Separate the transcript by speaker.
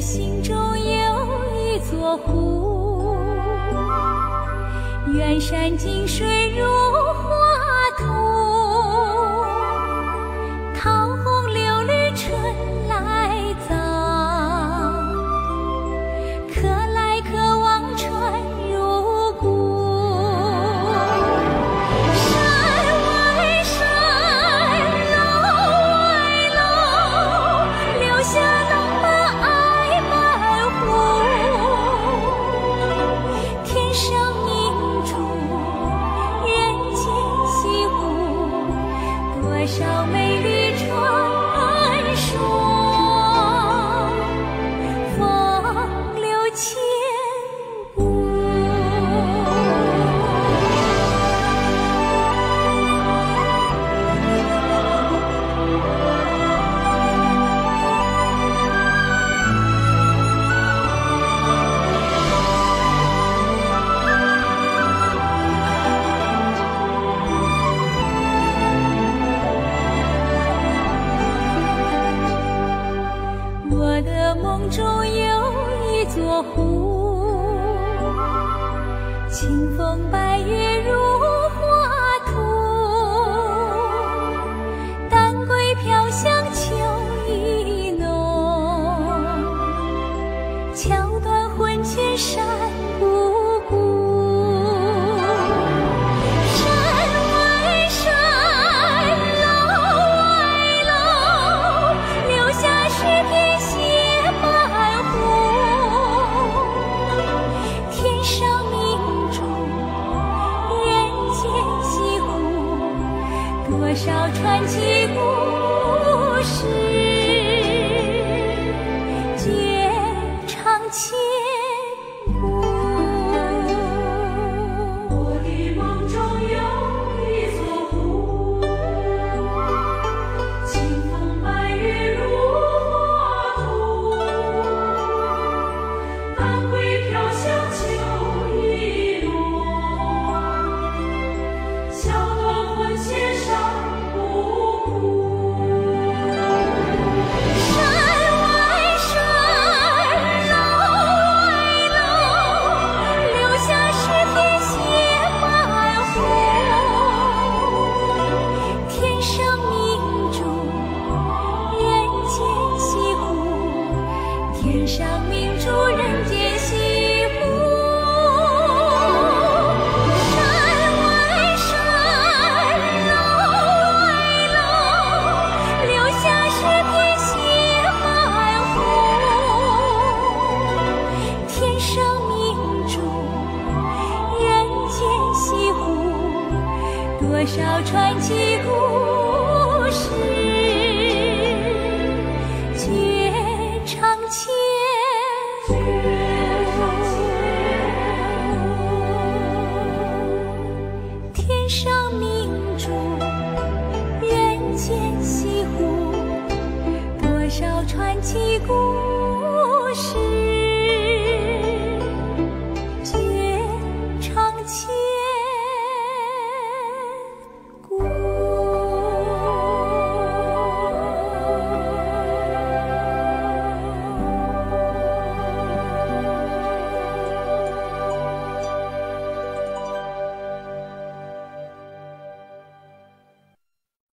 Speaker 1: 心中有一座湖远山近水如小妹中有一座湖，清风白月。多少传奇故事，绝唱起。多少传奇故事绝唱千古。天上明珠，人间西湖。多少传奇故事。